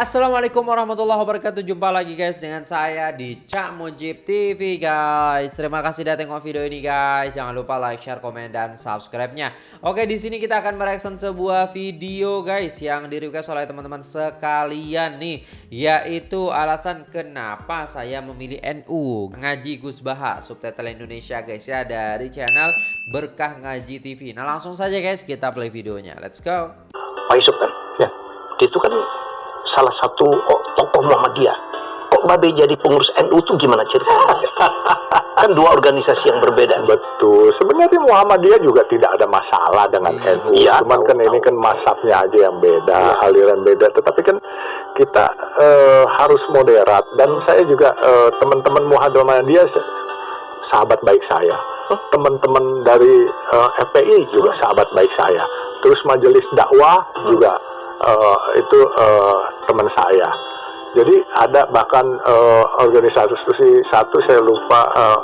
Assalamualaikum warahmatullahi wabarakatuh. Jumpa lagi guys dengan saya di Cak Mujib TV guys. Terima kasih udah tengok video ini guys. Jangan lupa like, share, komen, dan subscribe-nya. Oke di sini kita akan mereaction sebuah video guys Yang di request oleh teman-teman sekalian nih Yaitu alasan kenapa saya memilih NU Ngaji Gus Baha Subtitle Indonesia guys ya Dari channel Berkah Ngaji TV Nah langsung saja guys kita play videonya. Let's go. Pak Yusuf kan? Ya. Itu kan salah satu oh, tokoh Muhammadiyah. Kok Babe jadi pengurus NU tuh gimana ceritanya? kan dua organisasi yang berbeda. Betul. Sebenarnya Muhammadiyah juga tidak ada masalah dengan. NU. Iya, Cuman tahu, kan ini tahu. kan masabnya aja yang beda, Iya. aliran beda. Tetapi kan kita eh, harus moderat. Dan saya juga eh, teman-teman Muhammadiyah sahabat baik saya. Teman-teman dari eh, FPI juga sahabat baik saya. Terus majelis dakwah juga eh, itu eh, teman saya. Jadi ada bahkan eh, organisasi satu saya lupa eh,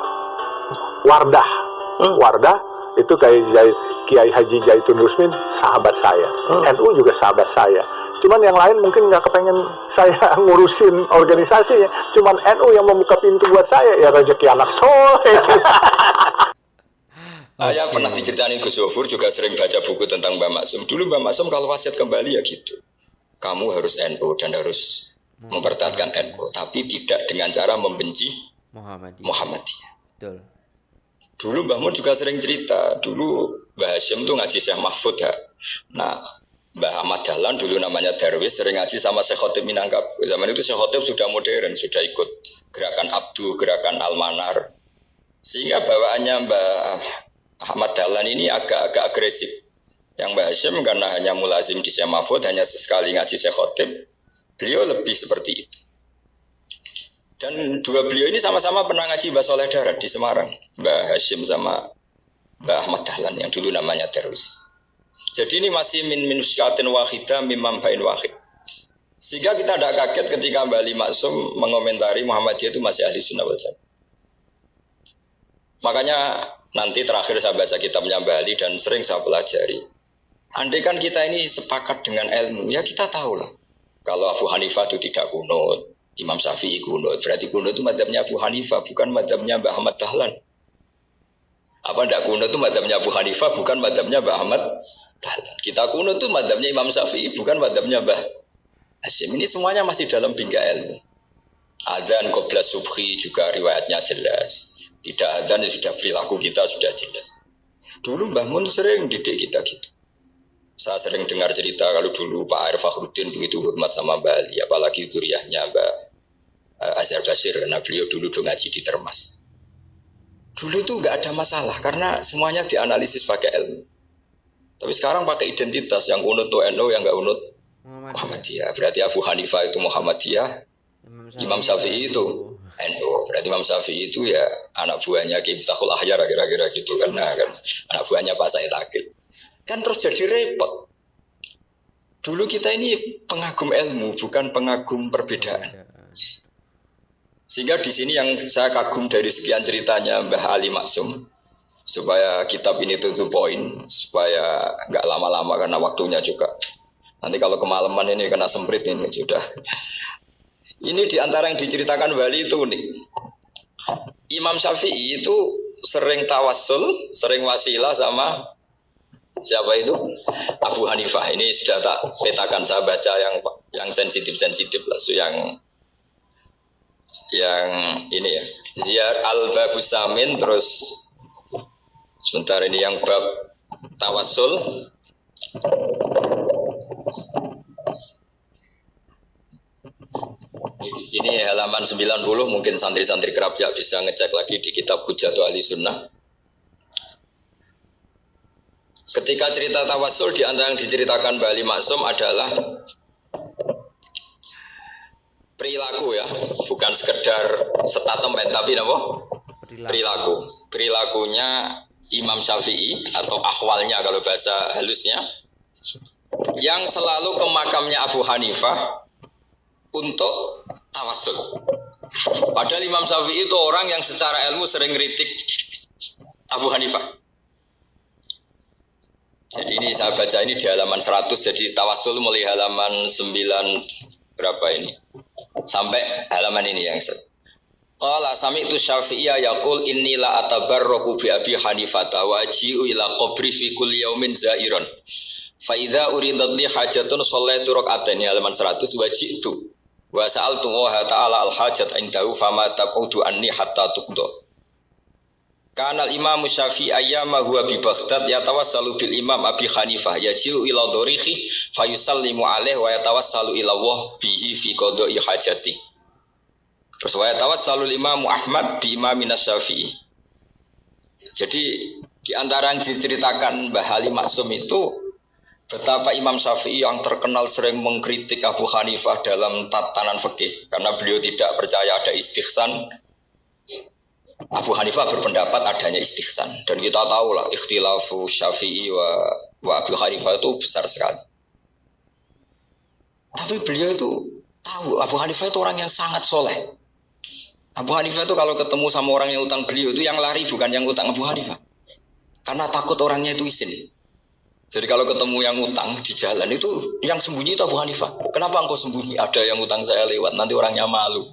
Wardah. Wardah itu kayak Kiai Haji Zaitun Rusmin sahabat saya. NU juga sahabat saya. Cuman yang lain mungkin nggak kepengen saya ngurusin organisasinya. Cuman NU yang membuka pintu buat saya ya rezeki anak soleh. Saya pernah diceritain Gus Zofur juga sering baca buku tentang Mbak Maksum. Dulu Mbak Maksum kalau wasiat kembali ya gitu. Kamu harus NU dan harus mempertahankan NU. Tapi tidak dengan cara membenci Muhammadiyah Muhammadiyah. Betul Dulu Mbah Mun juga sering cerita. Dulu Mbah Hashim tuh ngaji Syekh Mahfud ya. Nah, Mbah Ahmad Dahlan dulu namanya Darwis sering ngaji sama Syekh Khotib Minangkab. Zaman itu Syekh Khotib sudah modern, sudah ikut gerakan Abdu, gerakan Almanar. Sehingga bawaannya Mbah Ahmad Dahlan ini agak-agak agresif. Yang Mbah Hashim karena hanya mulazim di Syekh Mahfud, hanya sesekali ngaji Syekh beliau lebih seperti itu. Dan dua beliau ini sama-sama pernah ngaji Mbah Soleh Darat di Semarang. Mbah Hashim sama Mbah Ahmad Dahlan yang dulu namanya Darwis. Jadi ini masih min minuskatin wahidah mimam bain wahid. Sehingga kita tidak kaget ketika Mbah Ali Maksum mengomentari Muhammadiyah itu masih ahli sunnah wal jamaah. Makanya nanti terakhir saya baca kitabnya Mbah Ali dan sering saya pelajari. Andai kan kita ini sepakat dengan ilmu, ya kita tahu lah. Kalau Abu Hanifah itu tidak kunut, Imam Syafi'i kunut, berarti kunut itu madhabnya Abu Hanifah, bukan madhabnya Mbah Ahmad Dahlan. Apa tidak kunut itu madhabnya Abu Hanifah, bukan madhabnya Mbah Ahmad Dahlan. Kita kunut itu madhabnya Imam Syafi'i, bukan madhabnya Mbah Hashim. Ini semuanya masih dalam bingkai ilmu. Adzan qobla subhi juga riwayatnya jelas. Tidak adzan ya sudah perilaku kita sudah jelas. Dulu Mbah Mun sering didik kita gitu. Saya sering dengar cerita kalau dulu Pak Arif Fakhruddin begitu hormat sama Mbak Ali, apalagi duriahnya Mbak eh, Azhar Basir, karena beliau dulu do ngaji di Termas. Dulu itu nggak ada masalah karena semuanya dianalisis pakai ilmu. Tapi sekarang pakai identitas yang unut tuh NU, yang nggak unut Muhammadiyah Muhammadiyah. Berarti Abu Hanifah itu Muhammadiyah, Imam Syafi'i itu NU. Berarti Imam Syafi'i itu ya anak buahnya Ki Miftahul Ahyar kira-kira gitu. Nah, kan anak buahnya Pak Said Akil. Kan terus jadi repot. Dulu kita ini pengagum ilmu, bukan pengagum perbedaan. Sehingga di sini yang saya kagum dari sekian ceritanya Mbah Ali Maksum supaya kitab ini tuh poin supaya nggak lama-lama karena waktunya juga. Nanti kalau kemalaman ini kena semprit ini sudah. Ini di antara yang diceritakan Wali itu nih. Imam Syafi'i itu sering tawassul, sering wasilah sama siapa itu? Abu Hanifah. Ini sudah tak petakan saya baca yang yang sensitif-sensitif lah, so yang yang ini ya. Ziyar al babus samin terus sebentar ini yang bab tawassul di sini halaman 90 mungkin santri-santri kerap ya bisa ngecek lagi di kitab Hujjatu Ahli Sunnah. Ketika cerita tawasul di antara yang diceritakan Bali Maksum adalah perilaku ya, bukan sekedar statement tapi apa? Perilaku. Perilakunya Imam Syafi'i atau akhwalnya kalau bahasa halusnya yang selalu ke makamnya Abu Hanifah untuk tawasul. Padahal Imam Syafi'i itu orang yang secara ilmu sering kritik Abu Hanifah. Jadi ini saya baca ini di halaman 100 jadi tawasul mulai halaman 90 berapa ini? Sampai halaman ini yang set. Qala sami'tu Syafi'iyya yaqul inni la atabarraku bi Abi Hanifah wa aji'u ila qabri fi kulli yaumin zairan. Fa idza hajatun shallaitu rak'atain halaman 100 wa ji'tu wa sa'altu Allah ta'ala al hajat indahu fama taqudu anni hatta tuqda. Kana al Imam Syafi'i ayyama huwa bi Baghdad yatawassalu bil Imam Abi Hanifah yaji'u ila dorihi fayusallimu alaihi wa yatawassalu ila Allah bihi fi qada'i hajati. Terus wa tawassalul Imam Ahmad di Imam Syafi'i. Jadi di antara yang diceritakan Mbah Halim Maksum itu betapa Imam Syafi'i yang terkenal sering mengkritik Abu Hanifah dalam tatanan fikih karena beliau tidak percaya ada istihsan. Abu Hanifah berpendapat adanya istihsan dan kita tahu lah ikhtilafu Syafi'i wa, wa Abu Hanifah itu besar sekali. Tapi beliau itu tahu Abu Hanifah itu orang yang sangat soleh. Abu Hanifah itu kalau ketemu sama orang yang utang beliau itu yang lari bukan yang utang Abu Hanifah. Karena takut orangnya itu izin. Jadi kalau ketemu yang utang di jalan itu yang sembunyi itu Abu Hanifah. Kenapa engkau sembunyi? Ada yang utang saya lewat, nanti orangnya malu.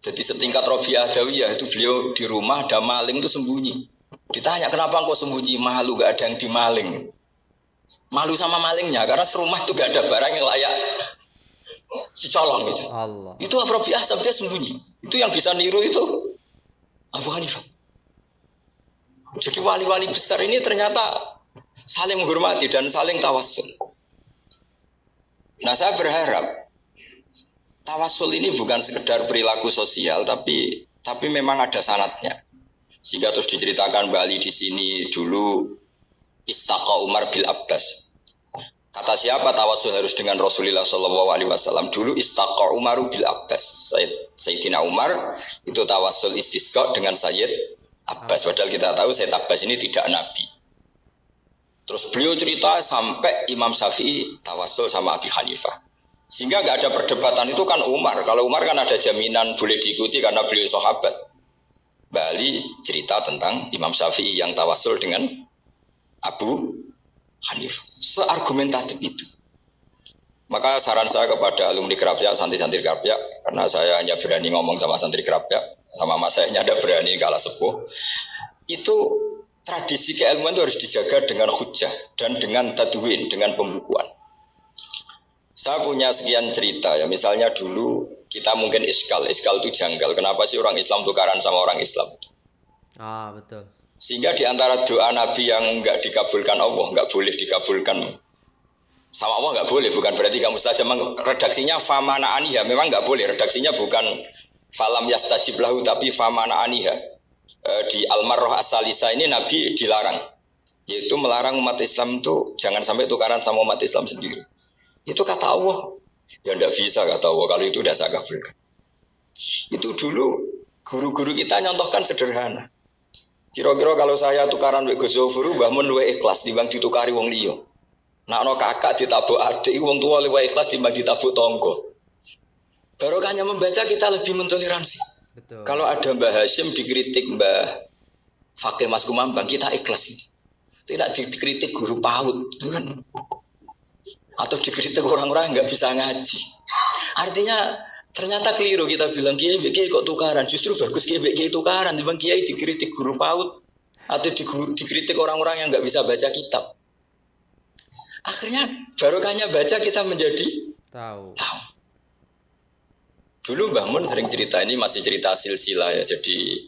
Jadi setingkat Robi Adawiyah itu beliau di rumah ada maling itu sembunyi. Ditanya kenapa engkau sembunyi? Malu gak ada yang dimaling. Malu sama malingnya karena serumah itu gak ada barang yang layak si colong itu. Allah. Itu Abu Rabi'ah sampai dia sembunyi. Itu yang bisa niru itu Abu Hanifah. Jadi wali-wali besar ini ternyata saling menghormati dan saling tawasul. Nah saya berharap tawasul ini bukan sekedar perilaku sosial, tapi tapi memang ada sanatnya. Sehingga terus diceritakan Bali di sini dulu Istaqa Umar bil Abbas. Kata siapa tawasul harus dengan Rasulullah Shallallahu Alaihi Wasallam dulu istaqor Umar bil Abbas Sayyid, Sayyidina Umar itu tawasul istisqa dengan Sayyid Abbas. Padahal kita tahu Sayyid Abbas ini tidak nabi. Terus beliau cerita sampai Imam Syafi'i tawasul sama Abi Hanifah. Sehingga nggak ada perdebatan itu kan Umar. Kalau Umar kan ada jaminan boleh diikuti karena beliau sahabat. Bali cerita tentang Imam Syafi'i yang tawasul dengan Abu Hanif. Seargumentatif itu. Maka saran saya kepada alumni kerapia, santri-santri kerapia, karena saya hanya berani ngomong sama santri kerapia, sama mas saya ada berani kalah sepuh, itu tradisi keilmuan itu harus dijaga dengan hujah dan dengan tadwin, dengan pembukuan. Saya punya sekian cerita ya, misalnya dulu kita mungkin iskal, iskal itu janggal. Kenapa sih orang Islam tukaran sama orang Islam? Ah betul. Sehingga di antara doa Nabi yang nggak dikabulkan Allah, nggak boleh dikabulkan sama Allah nggak boleh, bukan berarti kamu saja redaksinya famana aniha, memang nggak boleh, redaksinya bukan falam yastajib lahu tapi famana aniha. E, di Almaroh Asalisa ini Nabi dilarang, yaitu melarang umat Islam itu jangan sampai tukaran sama umat Islam sendiri. Itu kata Allah, ya nggak bisa kata Allah kalau itu udah saya. Itu dulu guru-guru kita nyontohkan sederhana. Kira-kira kalau saya tukaran wek Gus Zofuru mbah mun luwe ikhlas timbang ditukari wong liya. Nak no kakak ditabuk adik wong tua luwe ikhlas timbang ditabuk tonggo. Barokahnya membaca kita lebih mentoleransi. Betul. Kalau ada Mbah Hashim dikritik Mbah Fakih Mas Kumambang kita ikhlas. Tidak dikritik guru PAUD itu kan atau dikritik orang-orang nggak bisa ngaji. Artinya Ternyata keliru kita bilang kiai kiai kok tukaran. Justru bagus kiai kiai tukaran. Dibang kiai dikritik guru paut atau dikritik orang-orang yang nggak bisa baca kitab. Akhirnya barokahnya baca kita menjadi tahu. Tahu. Dulu Mbah Mun sering cerita ini masih cerita silsilah ya. Jadi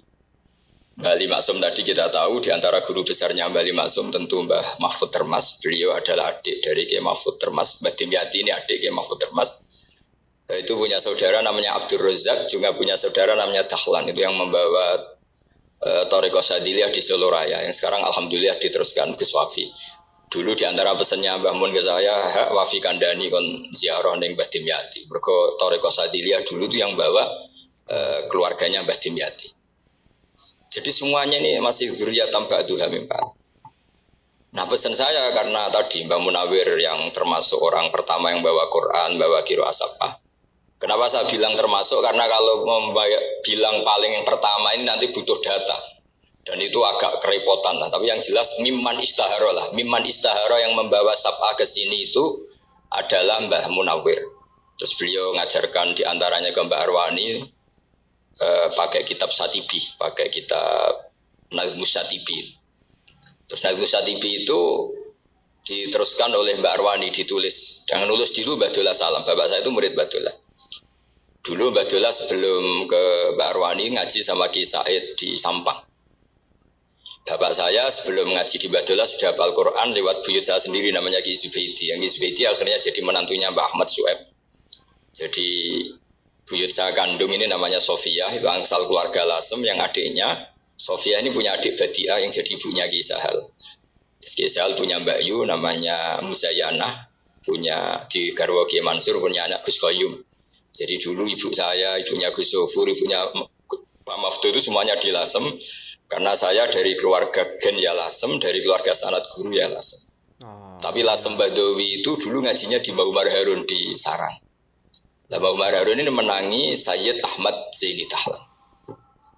Bali Maksum tadi kita tahu di antara guru besarnya Bali Maksum tentu Mbah Mahfud Termas. Beliau adalah adik dari Kiai Mahfud Termas. Mbah Dimyati ini adik Kiai Mahfud Termas. Eh, itu punya saudara namanya Abdul Razak juga punya saudara namanya Dahlan itu yang membawa uh, Toriko Sadiliyah di Solo Raya yang sekarang Alhamdulillah diteruskan ke Wafi dulu di antara pesannya Mbah Mun ke saya hak Wafi Kandani kon ziarah neng Mbah Dimyati Berko Toriko Sadiliyah dulu itu yang bawa uh, keluarganya Mbah Dimyati jadi semuanya ini masih zuriyat tambah duha mimpat Nah pesan saya karena tadi Mbah Munawir yang termasuk orang pertama yang bawa Quran, bawa kiro asapah Kenapa saya bilang termasuk? Karena kalau membayar, bilang paling yang pertama ini nanti butuh data. Dan itu agak kerepotan lah. Tapi yang jelas miman istaharo lah. Miman istaharo yang membawa sab'a ke sini itu adalah Mbah Munawir. Terus beliau ngajarkan di antaranya ke Mbak Arwani eh, pakai kitab Satibi, pakai kitab Nazmus Satibi. Terus Nazmus Satibi itu diteruskan oleh Mbak Arwani ditulis. Yang nulis dulu Mbak Dola Salam. Bapak saya itu murid Mbak Dola. Dulu Mbak Dola sebelum ke Mbak Arwani ngaji sama Ki Said di Sampang. Bapak saya sebelum ngaji di Badola sudah hafal Quran lewat buyut saya sendiri namanya Ki Zubaidi. Yang Ki Zubaidi akhirnya jadi menantunya Mbak Ahmad Sueb. Jadi buyut saya kandung ini namanya Sofia, itu angsal keluarga Lasem yang adiknya. Sofia ini punya adik Badia yang jadi ibunya Ki Sahal. Ki Sahal punya Mbak Yu namanya Musayana, punya di Garwo Ki Mansur punya anak Gus Koyum. Jadi dulu ibu saya, ibunya Gus Sofur, ibunya Pak Maftu itu semuanya di Lasem karena saya dari keluarga Gen ya Lasem, dari keluarga sanat guru ya Lasem. Oh. Tapi Lasem Badawi itu dulu ngajinya di Mbak Umar Harun di Sarang. Nah, Mbak Umar Harun ini menangi Sayyid Ahmad Zaini Tahlan.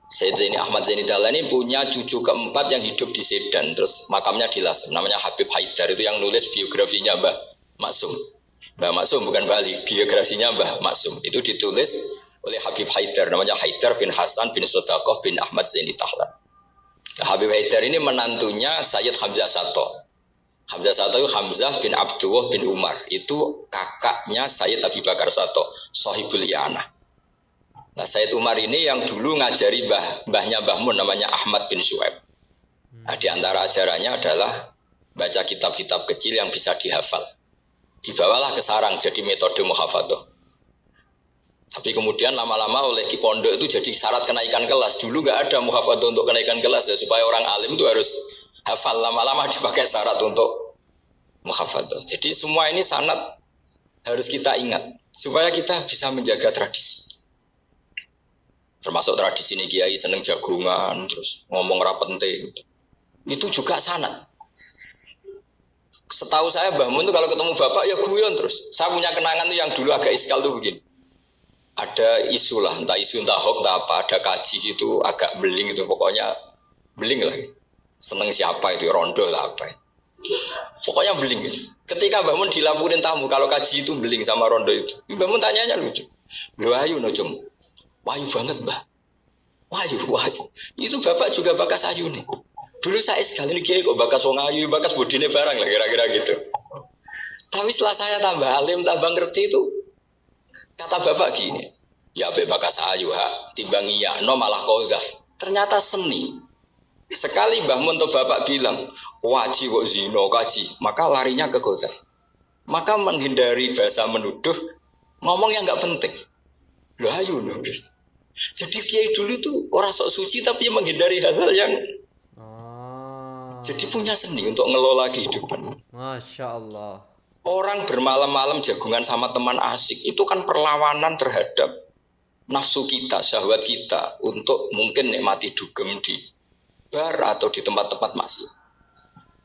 Sayyid Zaini Ahmad Zaini Tahlan ini punya cucu keempat yang hidup di Sedan. Terus makamnya di Lasem. Namanya Habib Haidar. Itu yang nulis biografinya Mbah Maksum. Mbah Maksum bukan Bali. Biografinya Mbah Maksum. Itu ditulis oleh Habib Haidar. Namanya Haidar bin Hasan bin Sodakoh bin Ahmad Zaini Tahlan. Habib Haidar ini menantunya Sayyid Hamzah Sato. Hamzah Sato itu Hamzah bin Abdullah bin Umar. Itu kakaknya Sayyid Abi Bakar Sato, Sohibul Iana. Nah Sayyid Umar ini yang dulu ngajari mbah, mbahnya Mbah Mun namanya Ahmad bin Suhaib. Nah, di antara ajarannya adalah baca kitab-kitab kecil yang bisa dihafal. Dibawalah ke sarang jadi metode muhafadzah. Tapi kemudian lama-lama oleh Ki Pondok itu jadi syarat kenaikan kelas. Dulu nggak ada muhafadzah untuk kenaikan kelas ya supaya orang alim itu harus hafal lama-lama dipakai syarat untuk muhafadzah. Jadi semua ini sangat harus kita ingat supaya kita bisa menjaga tradisi. Termasuk tradisi ini kiai seneng jagungan, terus ngomong penting. Itu juga sanat. Setahu saya Mbah Mun kalau ketemu bapak ya guyon terus. Saya punya kenangan tuh yang dulu agak iskal tuh begini ada isu lah, entah isu entah hoax entah apa, ada kaji itu agak beling itu pokoknya beling lah. Seneng siapa itu rondo lah apa. Pokoknya beling gitu. Ketika Mbak Mun dilaporin tamu kalau kaji itu beling sama rondo itu, Mbak Mun tanyanya lucu. Lu ayu no cum, wahyu banget mbak. Wahyu, wahyu. Itu bapak juga bakas ayu nih. Dulu saya sekali ini kok bakas wong ayu, bakas budine barang lah kira-kira gitu. Tapi setelah saya tambah alim, tambah ngerti itu, Kata bapak gini, ya bakas ayu ha, timbang iya, no malah kozaf. Ternyata seni. Sekali Mbah Mun bapak bilang, wajib kok zino kaji, maka larinya ke kozaf. Maka menghindari bahasa menuduh, ngomong yang nggak penting. Loh ayo no. Jadi kiai dulu tuh orang sok suci tapi menghindari hal-hal yang oh. jadi punya seni untuk ngelola kehidupan. Masya Allah. Orang bermalam-malam jagungan sama teman asik itu kan perlawanan terhadap nafsu kita, syahwat kita untuk mungkin nikmati dugem di bar atau di tempat-tempat masih.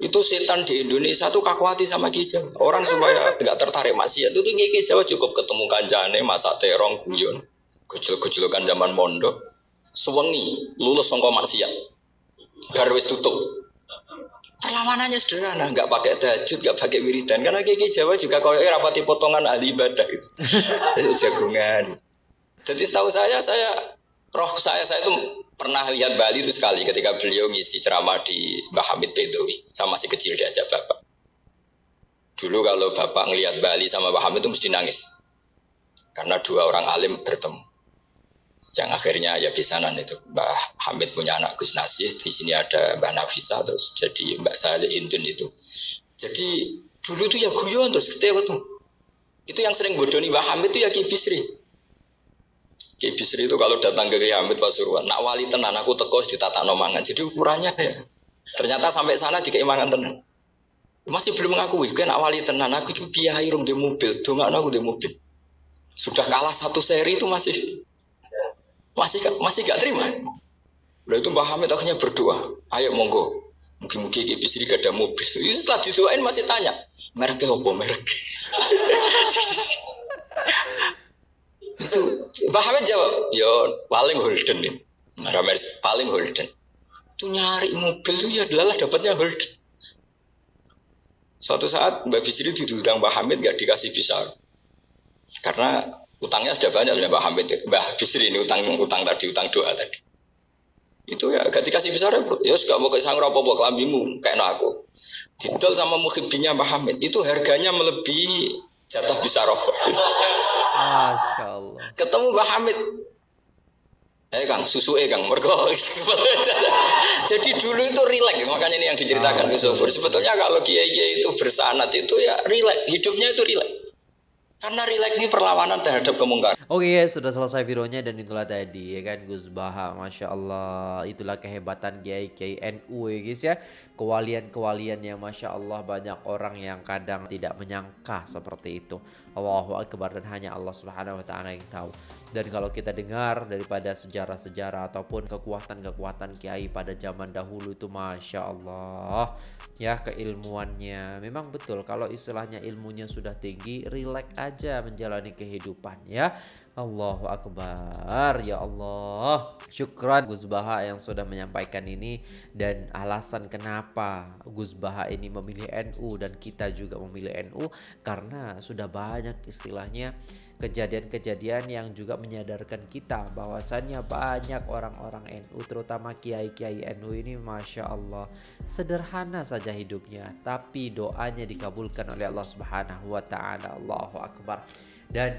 Itu setan di Indonesia tuh kakuati sama Ki Orang supaya nggak tertarik maksiat itu Ki Jawa cukup ketemu kanjane masa terong guyon. Kecil-kecilokan zaman mondok. Suwengi lulus songko maksiat. Bar wis tutup perlawanannya sederhana, nggak pakai tahajud, nggak pakai wiridan. Karena kiki Jawa juga kalau rapati potongan ahli ibadah itu, jagungan. Jadi setahu saya, saya roh saya saya itu pernah lihat Bali itu sekali ketika beliau ngisi ceramah di Mbah Hamid Bedowi, sama masih kecil diajak bapak. Dulu kalau bapak ngelihat Bali sama Mbah Hamid itu mesti nangis, karena dua orang alim bertemu yang akhirnya ya bisanan itu Mbah Hamid punya anak Gus Nasih di sini ada Mbah Nafisa terus jadi Mbak Salih Indun itu. Jadi dulu tuh ya guyon terus ketika itu itu yang sering bodoni Mbah Hamid itu ya Ki Bisri. Ki Bisri itu kalau datang ke Ki Hamid Pasuruan nak wali tenan aku teko di tata nomangan jadi ukurannya ya ternyata sampai sana di keimangan tenan. Masih belum mengakui kan awali tenan aku itu kiai rum di mobil dongak aku di mobil. Sudah kalah satu seri itu masih masih masih gak terima. Lalu itu Mbah Hamid akhirnya berdoa, ayo monggo. Mungkin-mungkin Ki Bisri gak ada mobil. Itu setelah didoain masih tanya, mereknya apa merek? itu Mbah Hamid jawab, ya paling Holden nih. paling Holden. Itu nyari mobil itu ya adalah dapatnya Holden. Suatu saat Mbak Bisri diundang Mbak Hamid gak dikasih bisa. Karena utangnya sudah banyak Mbak Hamid. Mbak Bisri ini utang utang tadi, utang doa tadi. Itu ya gak dikasih bisa ya gak mau kesang apa-apa kelambimu kayak no aku. Didol sama muhibinya Mbak Hamid itu harganya melebihi jatah bisa rokok. Masya Allah. Ketemu Mbak Hamid, Eh Kang, susu eh Kang, mergo. Jadi dulu itu rileks, makanya ini yang diceritakan Gus oh, Sebetulnya kalau kiai-kiai itu bersanat itu ya rileks, hidupnya itu rileks. Karena rileks ini perlawanan terhadap kemungkaran. Oke okay, sudah selesai videonya dan itulah tadi ya kan Gus Baha, masya Allah, itulah kehebatan kiai kiai NU ya guys ya, kewalian-kewalian yang masya Allah banyak orang yang kadang tidak menyangka seperti itu. Allahu Akbar dan hanya Allah Subhanahu Wa Taala yang tahu. Dan kalau kita dengar daripada sejarah-sejarah ataupun kekuatan-kekuatan kiai pada zaman dahulu itu Masya Allah ya keilmuannya. Memang betul kalau istilahnya ilmunya sudah tinggi, rileks aja menjalani kehidupan ya. Allahu Akbar. Ya Allah. Syukran Gus Baha yang sudah menyampaikan ini Dan alasan kenapa Gus Baha ini memilih NU Dan kita juga memilih NU Karena sudah banyak istilahnya kejadian-kejadian yang juga menyadarkan kita bahwasannya banyak orang-orang NU terutama kiai-kiai NU ini Masya Allah sederhana saja hidupnya tapi doanya dikabulkan oleh Allah Subhanahu wa taala. Allahu akbar. Dan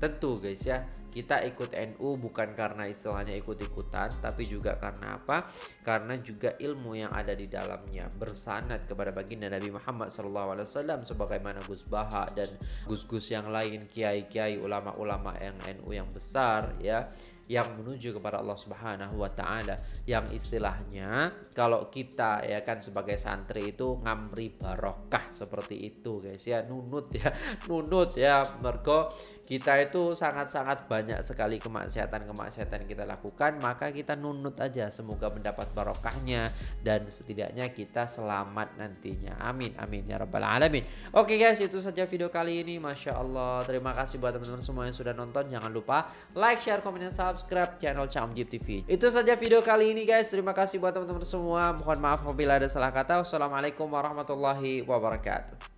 tentu guys ya kita ikut NU bukan karena istilahnya ikut-ikutan tapi juga karena apa? Karena juga ilmu yang ada di dalamnya bersanad kepada baginda Nabi Muhammad SAW sebagaimana Gus Baha dan Gus-Gus yang lain kiai-kiai ulama-ulama yang NU yang besar ya yang menuju kepada Allah Subhanahu wa taala. Yang istilahnya kalau kita ya kan sebagai santri itu ngamri barokah seperti itu guys ya. Nunut ya. Nunut ya. Mergo kita itu sangat-sangat banyak sekali kemaksiatan-kemaksiatan kita lakukan maka kita nunut aja semoga mendapat barokahnya dan setidaknya kita selamat nantinya. Amin amin ya rabbal alamin. Oke guys itu saja video kali ini. Masya Allah. Terima kasih buat teman-teman semua yang sudah nonton. Jangan lupa like share komen dan subscribe channel Camjib TV itu saja video kali ini guys. Terima kasih buat teman-teman semua. Mohon maaf apabila ada salah kata. Wassalamualaikum warahmatullahi wabarakatuh